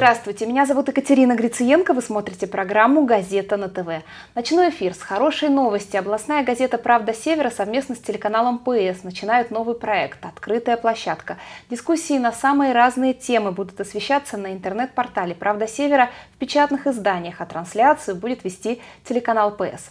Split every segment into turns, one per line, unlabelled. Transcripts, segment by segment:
Здравствуйте, меня зовут Екатерина Грициенко, вы смотрите программу «Газета на ТВ». Начну эфир с хорошей новости. Областная газета «Правда Севера» совместно с телеканалом ПС начинают новый проект «Открытая площадка». Дискуссии на самые разные темы будут освещаться на интернет-портале «Правда Севера» в печатных изданиях, а трансляцию будет вести телеканал ПС.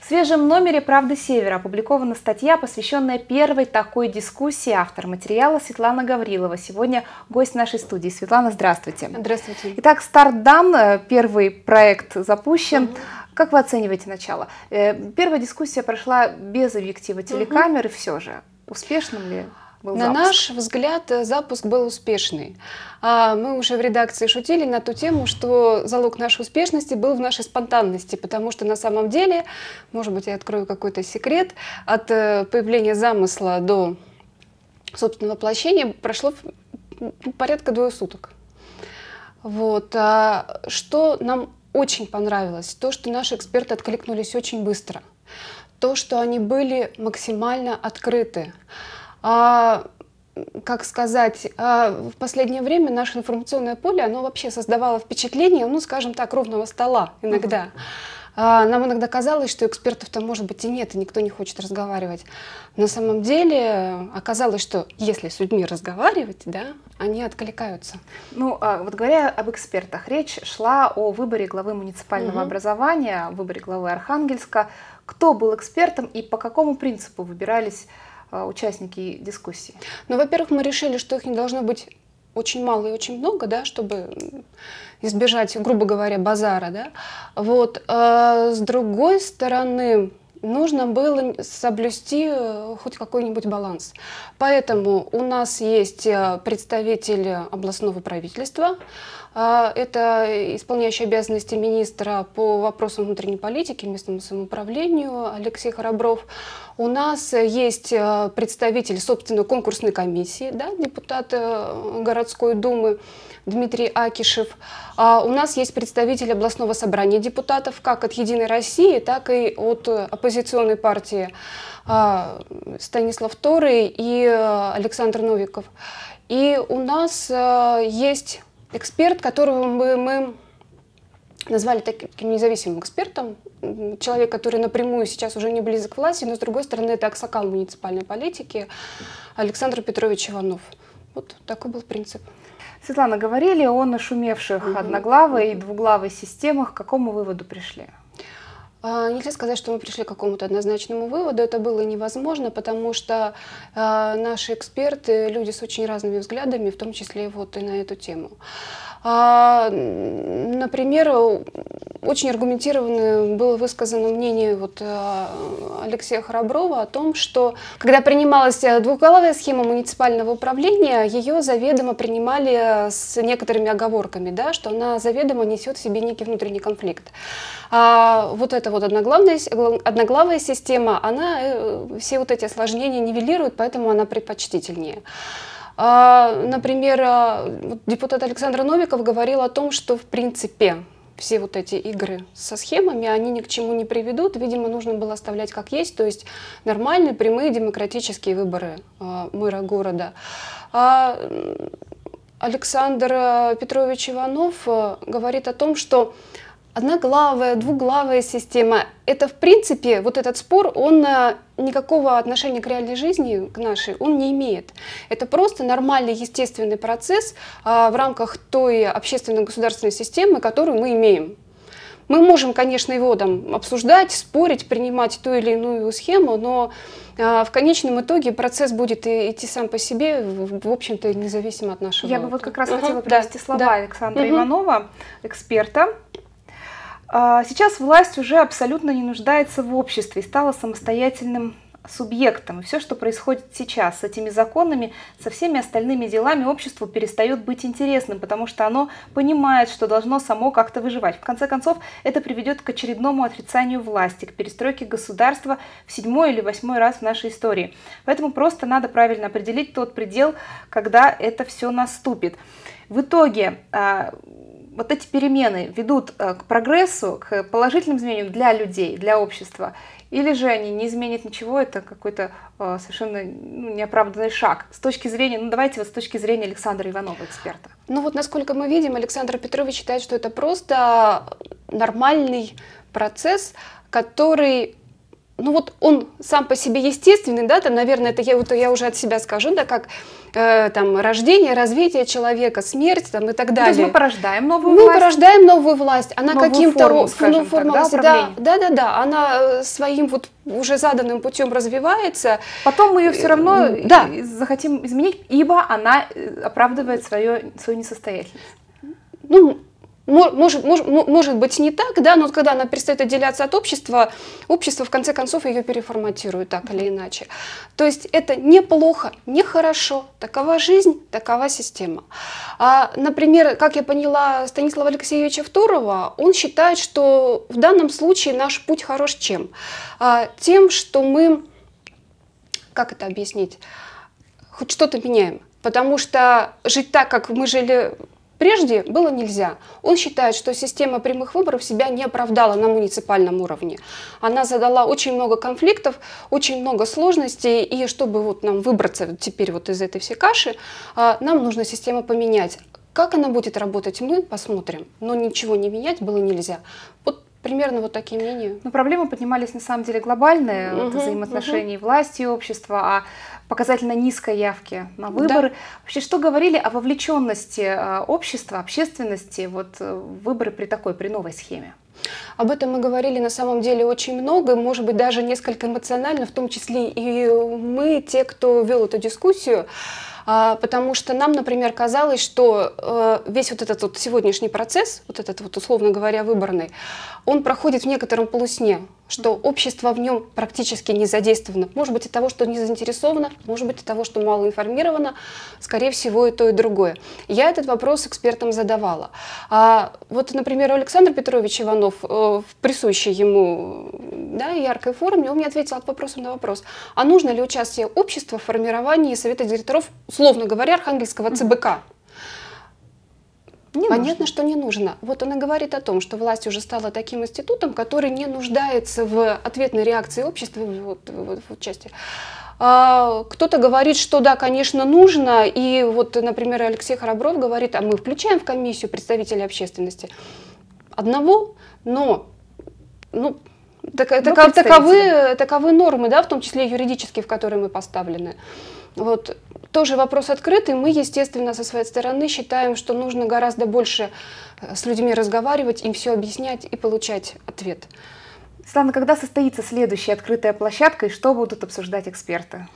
В свежем номере «Правды Севера» опубликована статья, посвященная первой такой дискуссии. Автор материала Светлана Гаврилова. Сегодня гость нашей студии. Светлана, здравствуйте.
Здравствуйте.
Итак, старт дан, э, первый проект запущен. Угу. Как вы оцениваете начало? Э, первая дискуссия прошла без объектива телекамер, угу. все же. Успешным ли?
был На запуск? наш взгляд, э, запуск был успешный. А мы уже в редакции шутили на ту тему, что залог нашей успешности был в нашей спонтанности, потому что на самом деле, может быть, я открою какой-то секрет, от появления замысла до собственного воплощения прошло порядка двое суток. Вот. А что нам очень понравилось, то, что наши эксперты откликнулись очень быстро, то, что они были максимально открыты а, как сказать, а, в последнее время наше информационное поле, оно вообще создавало впечатление, ну, скажем так, ровного стола иногда. А, нам иногда казалось, что экспертов-то, может быть, и нет, и никто не хочет разговаривать. На самом деле оказалось, что если с людьми разговаривать, да, они откликаются.
Ну, а вот говоря об экспертах, речь шла о выборе главы муниципального угу. образования, о выборе главы Архангельска. Кто был экспертом и по какому принципу выбирались а, участники дискуссии?
Ну, во-первых, мы решили, что их не должно быть очень мало и очень много, да, чтобы избежать, грубо говоря, базара, да. Вот. А с другой стороны, нужно было соблюсти э, хоть какой-нибудь баланс. Поэтому у нас есть э, представитель областного правительства, это исполняющий обязанности министра по вопросам внутренней политики, местному самоуправлению Алексей Хоробров. У нас есть э, представитель, собственно, конкурсной комиссии, да, депутат городской думы Дмитрий Акишев. А у нас есть представитель областного собрания депутатов, как от «Единой России», так и от оппозиционной партии а, Станислав Торый и э, Александр Новиков. И у нас э, есть эксперт, которого мы, мы назвали таким независимым экспертом, человек, который напрямую сейчас уже не близок к власти, но с другой стороны это аксакал муниципальной политики Александр Петрович Иванов. Вот такой был принцип.
Светлана, говорили о нашумевших угу. одноглавой и двуглавой системах. К какому выводу пришли?
А, нельзя сказать, что мы пришли к какому-то однозначному выводу. Это было невозможно, потому что э, наши эксперты, люди с очень разными взглядами, в том числе вот и на эту тему. А, например, очень аргументированно было высказано мнение вот э, Алексея Храброва о том, что когда принималась двухголовая схема муниципального управления, ее заведомо принимали с некоторыми оговорками, да, что она заведомо несет в себе некий внутренний конфликт. А вот эта вот одноглавая система, она э, все вот эти осложнения нивелирует, поэтому она предпочтительнее. А, например, а, депутат Александр Новиков говорил о том, что в принципе все вот эти игры со схемами, они ни к чему не приведут. Видимо, нужно было оставлять как есть, то есть нормальные, прямые демократические выборы э, мэра города. А Александр Петрович Иванов говорит о том, что одноглавая, двуглавая система. Это, в принципе, вот этот спор, он э, никакого отношения к реальной жизни, к нашей, он не имеет. Это просто нормальный, естественный процесс а, в рамках той общественной государственной системы, которую мы имеем. Мы можем, конечно, его там обсуждать, спорить, принимать ту или иную схему, но а, в конечном итоге процесс будет идти сам по себе, в общем-то, независимо от нашего.
Я бы вот как раз хотела привести да, слова да. Александра uh-huh. Иванова, эксперта, сейчас власть уже абсолютно не нуждается в обществе и стала самостоятельным субъектом. И все, что происходит сейчас с этими законами, со всеми остальными делами обществу перестает быть интересным, потому что оно понимает, что должно само как-то выживать. В конце концов, это приведет к очередному отрицанию власти, к перестройке государства в седьмой или восьмой раз в нашей истории. Поэтому просто надо правильно определить тот предел, когда это все наступит. В итоге а, вот эти перемены ведут э, к прогрессу, к положительным изменениям для людей, для общества? Или же они не изменят ничего, это какой-то э, совершенно ну, неоправданный шаг. С точки зрения, ну давайте вот с точки зрения Александра Иванова, эксперта.
Ну вот насколько мы видим, Александр Петрович считает, что это просто нормальный процесс, который ну вот он сам по себе естественный, да, там, наверное, это я, вот я уже от себя скажу, да, как э, там рождение, развитие человека, смерть там и так далее. То
есть мы порождаем новую
мы
власть.
Мы порождаем новую власть, она каким-то
форму, ну, форму, так, да,
да, да, да, она э, своим вот уже заданным путем развивается.
Потом мы ее все равно да. захотим изменить, ибо она э, оправдывает свое, свою несостоятельность.
Ну, может, может, может быть не так, да, но когда она перестает отделяться от общества, общество в конце концов ее переформатирует так или иначе. То есть это неплохо, нехорошо, такова жизнь, такова система. А, например, как я поняла Станислава Алексеевича Второго, он считает, что в данном случае наш путь хорош чем? А, тем, что мы, как это объяснить, хоть что-то меняем. Потому что жить так, как мы жили Прежде было нельзя. Он считает, что система прямых выборов себя не оправдала на муниципальном уровне. Она задала очень много конфликтов, очень много сложностей, и чтобы вот нам выбраться теперь вот из этой всей каши, а, нам нужно систему поменять. Как она будет работать, мы посмотрим. Но ничего не менять было нельзя. Вот Примерно вот такие мнения.
Но проблемы поднимались на самом деле глобальные, угу, вот, взаимоотношений угу. власти и общества, а показательно низкой явки на выборы. Да. Вообще, что говорили о вовлеченности э, общества, общественности вот, э, в выборы при такой, при новой схеме?
Об этом мы говорили на самом деле очень много, может быть, даже несколько эмоционально, в том числе и мы, те, кто вел эту дискуссию. А, потому что нам, например, казалось, что э, весь вот этот вот сегодняшний процесс, вот этот вот, условно говоря, выборный, он проходит в некотором полусне что общество в нем практически не задействовано. Может быть, от того, что не заинтересовано, может быть, от того, что мало информировано, скорее всего, и то, и другое. Я этот вопрос экспертам задавала. А вот, например, Александр Петрович Иванов э, в присущей ему да, яркой форме, он мне ответил от вопроса на вопрос, а нужно ли участие общества в формировании Совета директоров, условно говоря, Архангельского ЦБК? Не Понятно, нужно. что не нужно. Вот она говорит о том, что власть уже стала таким институтом, который не нуждается в ответной реакции общества вот, вот, в части. А, кто-то говорит, что да, конечно, нужно, и вот, например, Алексей Храбров говорит, а мы включаем в комиссию представителей общественности одного, но ну, так, так, таковы, таковы нормы, да, в том числе юридические, в которые мы поставлены. Вот тоже вопрос открытый. Мы, естественно, со своей стороны считаем, что нужно гораздо больше э, с людьми разговаривать, им все объяснять и получать ответ.
Светлана, когда состоится следующая открытая площадка и что будут обсуждать эксперты?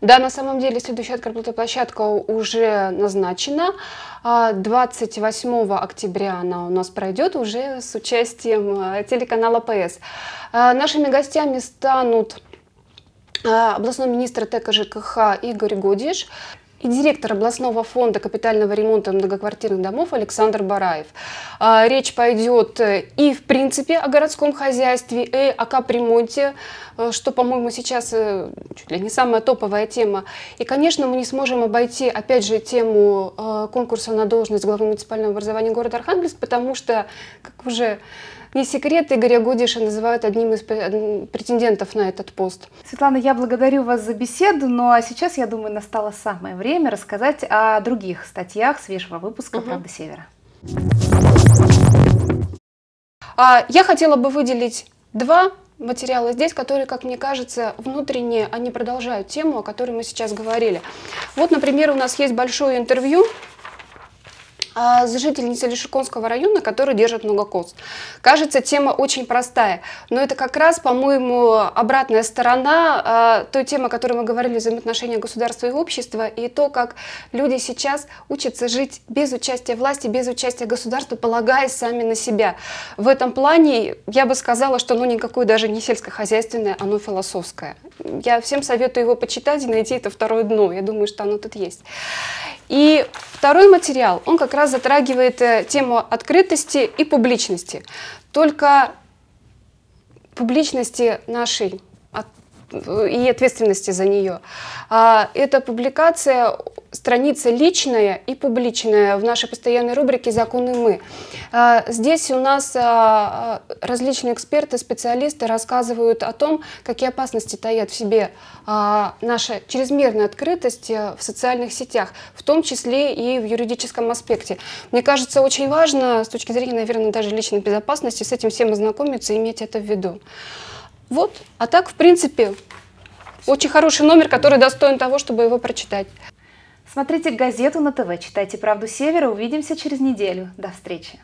Да, на самом деле следующая открытая площадка уже назначена. 28 а, октября она у нас пройдет уже с участием э, телеканала ПС. А, нашими гостями станут областной министр ТК ЖКХ Игорь Годиш и директор областного фонда капитального ремонта многоквартирных домов Александр Бараев. А, речь пойдет э, и, в принципе, о городском хозяйстве, и о капремонте, э, что, по-моему, сейчас э, чуть ли не самая топовая тема. И, конечно, мы не сможем обойти, опять же, тему конкурса на должность главы муниципального образования города Архангельск, потому что, как уже не секрет, Игоря Гудиша называют одним из претендентов на этот пост.
Светлана, я благодарю вас за беседу, ну а сейчас, я думаю, настало самое время рассказать о других статьях свежего выпуска угу. «Правда Севера».
А, я хотела бы выделить два материала здесь, которые, как мне кажется, внутренне они продолжают тему, о которой мы сейчас говорили. Вот, например, у нас есть большое интервью а, с жительницей Лешиконского района, который держит много коз. Кажется, тема очень простая, но это как раз, по-моему, обратная сторона а, той темы, о которой мы говорили, взаимоотношения государства и общества, и то, как люди сейчас учатся жить без участия власти, без участия государства, полагаясь сами на себя. В этом плане я бы сказала, что ну никакое даже не сельскохозяйственное, оно философское. Я всем советую его почитать и найти это второе дно. Я думаю, что оно тут есть. И второй материал, он как раз затрагивает э, тему открытости и публичности. Только публичности нашей и ответственности за нее. А, это публикация страница личная и публичная в нашей постоянной рубрике «Законы мы». А, здесь у нас а, различные эксперты, специалисты рассказывают о том, какие опасности таят в себе наша чрезмерная открытость э, в социальных сетях, в том числе и в юридическом аспекте. Мне кажется, очень важно с точки зрения, наверное, даже личной безопасности с этим всем ознакомиться и иметь это в виду. Вот. А так, в принципе, очень хороший номер, который достоин того, чтобы его прочитать.
Смотрите газету на ТВ, читайте «Правду Севера». Увидимся через неделю. До встречи.